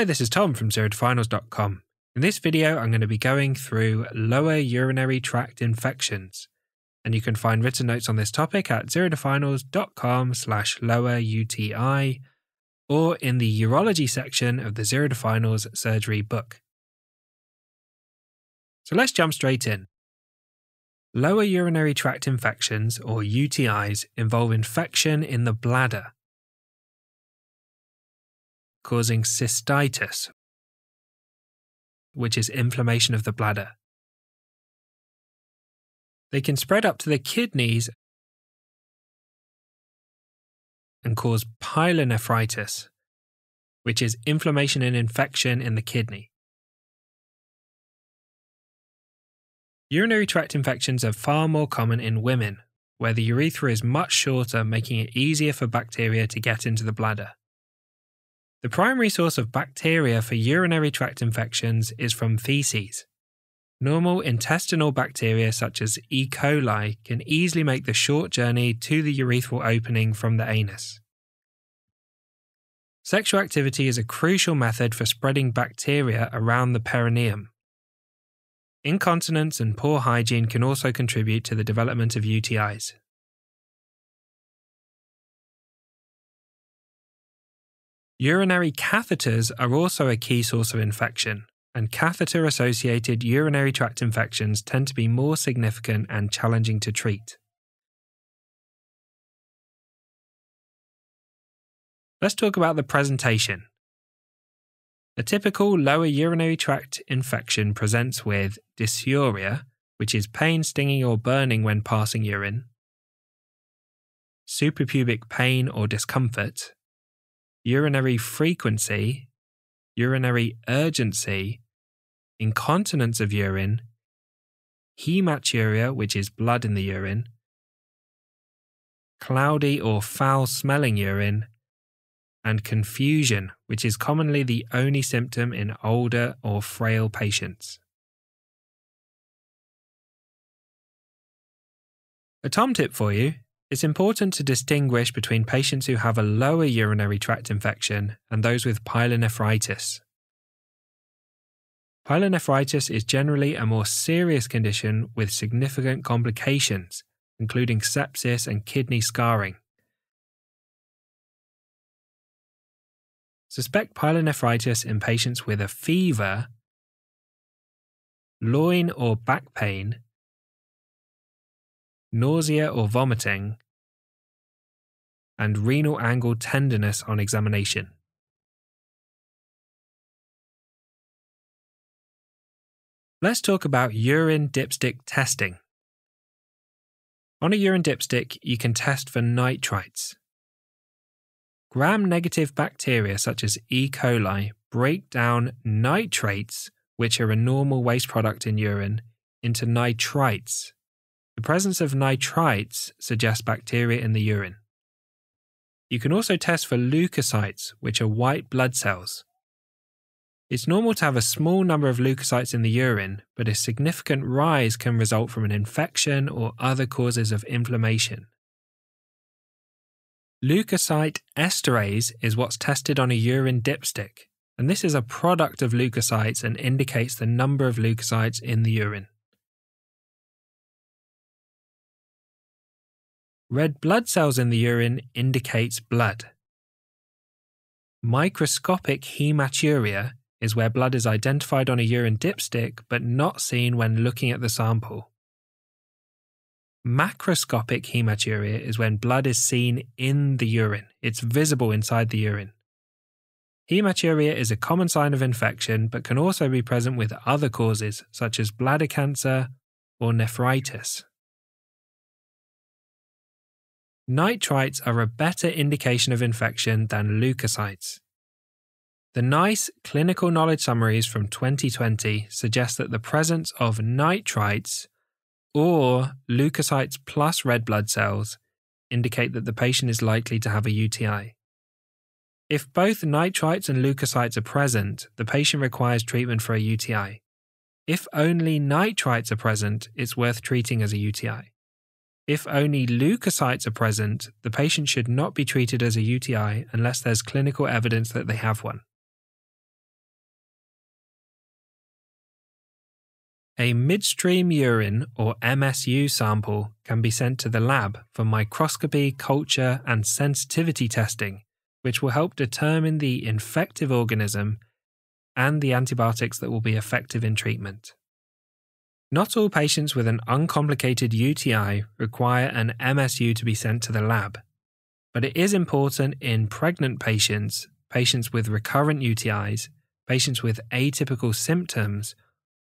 Hi, this is Tom from ZeroToFinals.com. In this video, I'm going to be going through lower urinary tract infections, and you can find written notes on this topic at zerotofinals.com slash lower UTI or in the urology section of the Zero to Finals surgery book. So let's jump straight in. Lower urinary tract infections, or UTIs, involve infection in the bladder, causing cystitis, which is inflammation of the bladder. They can spread up to the kidneys and cause pyelonephritis, which is inflammation and infection in the kidney. Urinary tract infections are far more common in women, where the urethra is much shorter, making it easier for bacteria to get into the bladder. The primary source of bacteria for urinary tract infections is from feces. Normal intestinal bacteria such as E. coli can easily make the short journey to the urethral opening from the anus. Sexual activity is a crucial method for spreading bacteria around the perineum. Incontinence and poor hygiene can also contribute to the development of UTIs. Urinary catheters are also a key source of infection, and catheter associated urinary tract infections tend to be more significant and challenging to treat. Let's talk about the presentation. A typical lower urinary tract infection presents with dysuria, which is pain, stinging, or burning when passing urine, suprapubic pain or discomfort, urinary frequency, urinary urgency, incontinence of urine, hematuria, which is blood in the urine, cloudy or foul smelling urine, and confusion, which is commonly the only symptom in older or frail patients. A Tom tip for you it's important to distinguish between patients who have a lower urinary tract infection and those with pyelonephritis. Pyelonephritis is generally a more serious condition with significant complications, including sepsis and kidney scarring. Suspect pyelonephritis in patients with a fever, loin or back pain, nausea or vomiting, and renal angle tenderness on examination. Let's talk about urine dipstick testing. On a urine dipstick, you can test for nitrites. Gram negative bacteria such as E. coli break down nitrates, which are a normal waste product in urine, into nitrites, the presence of nitrites suggests bacteria in the urine. You can also test for leukocytes, which are white blood cells. It's normal to have a small number of leukocytes in the urine, but a significant rise can result from an infection or other causes of inflammation. Leukocyte esterase is what's tested on a urine dipstick, and this is a product of leukocytes and indicates the number of leukocytes in the urine. Red blood cells in the urine indicates blood. Microscopic hematuria is where blood is identified on a urine dipstick but not seen when looking at the sample. Macroscopic hematuria is when blood is seen in the urine, it's visible inside the urine. Hematuria is a common sign of infection but can also be present with other causes such as bladder cancer or nephritis. Nitrites are a better indication of infection than leukocytes. The NICE clinical knowledge summaries from 2020 suggest that the presence of nitrites or leukocytes plus red blood cells indicate that the patient is likely to have a UTI. If both nitrites and leukocytes are present, the patient requires treatment for a UTI. If only nitrites are present, it's worth treating as a UTI. If only leukocytes are present, the patient should not be treated as a UTI unless there's clinical evidence that they have one. A midstream urine or MSU sample can be sent to the lab for microscopy, culture, and sensitivity testing, which will help determine the infective organism and the antibiotics that will be effective in treatment. Not all patients with an uncomplicated UTI require an MSU to be sent to the lab, but it is important in pregnant patients, patients with recurrent UTIs, patients with atypical symptoms,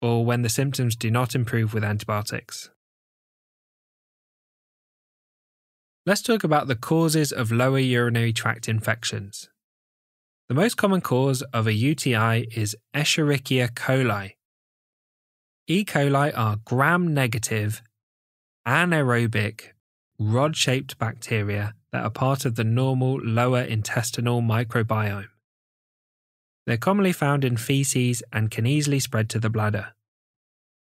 or when the symptoms do not improve with antibiotics. Let's talk about the causes of lower urinary tract infections. The most common cause of a UTI is Escherichia coli. E. coli are gram negative, anaerobic, rod shaped bacteria that are part of the normal lower intestinal microbiome. They're commonly found in feces and can easily spread to the bladder.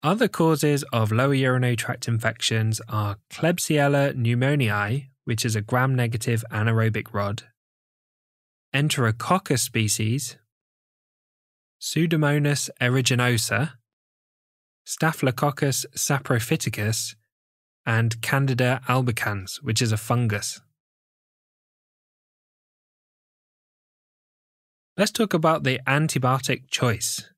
Other causes of lower urinary tract infections are Klebsiella pneumoniae, which is a gram negative anaerobic rod, Enterococcus species, Pseudomonas aeruginosa, Staphylococcus saprophyticus, and Candida albicans, which is a fungus. Let's talk about the antibiotic choice.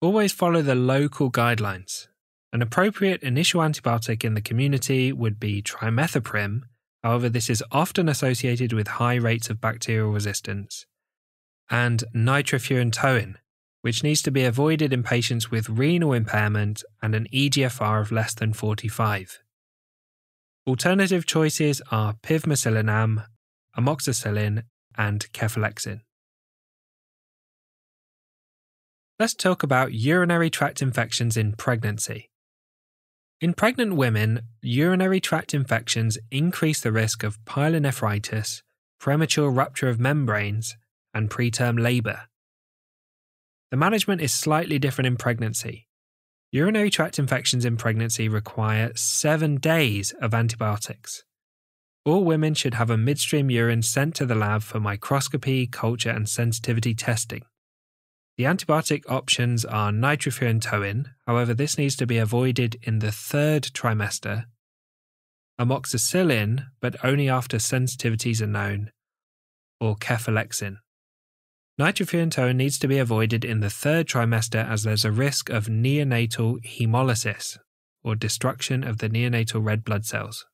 Always follow the local guidelines. An appropriate initial antibiotic in the community would be trimethoprim, However, this is often associated with high rates of bacterial resistance. And nitrofurantoin, which needs to be avoided in patients with renal impairment and an EGFR of less than 45. Alternative choices are pivmecillinam, amoxicillin, and cefalexin. Let's talk about urinary tract infections in pregnancy. In pregnant women, urinary tract infections increase the risk of pyelonephritis, premature rupture of membranes, and preterm labour. The management is slightly different in pregnancy. Urinary tract infections in pregnancy require seven days of antibiotics. All women should have a midstream urine sent to the lab for microscopy, culture, and sensitivity testing. The antibiotic options are nitrofurantoin, however, this needs to be avoided in the third trimester, amoxicillin, but only after sensitivities are known, or cefalexin. Nitrofurantoin needs to be avoided in the third trimester as there's a risk of neonatal hemolysis, or destruction of the neonatal red blood cells.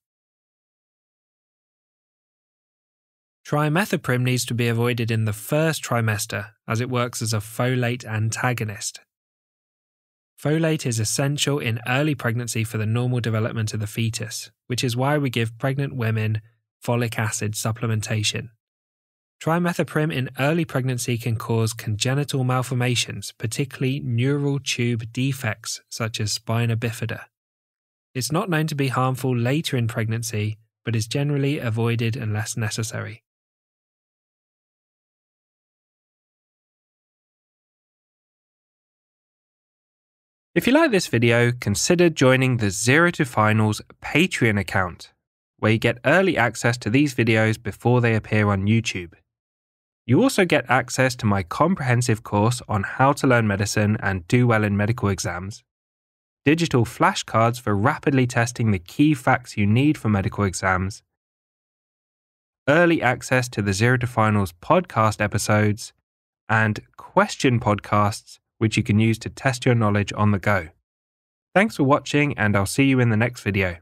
Trimethoprim needs to be avoided in the first trimester as it works as a folate antagonist. Folate is essential in early pregnancy for the normal development of the fetus, which is why we give pregnant women folic acid supplementation. Trimethoprim in early pregnancy can cause congenital malformations, particularly neural tube defects such as spina bifida. It's not known to be harmful later in pregnancy, but is generally avoided unless necessary. If you like this video, consider joining the Zero to Finals Patreon account, where you get early access to these videos before they appear on YouTube. You also get access to my comprehensive course on how to learn medicine and do well in medical exams, digital flashcards for rapidly testing the key facts you need for medical exams, early access to the Zero to Finals podcast episodes, and question podcasts which you can use to test your knowledge on the go. Thanks for watching, and I'll see you in the next video.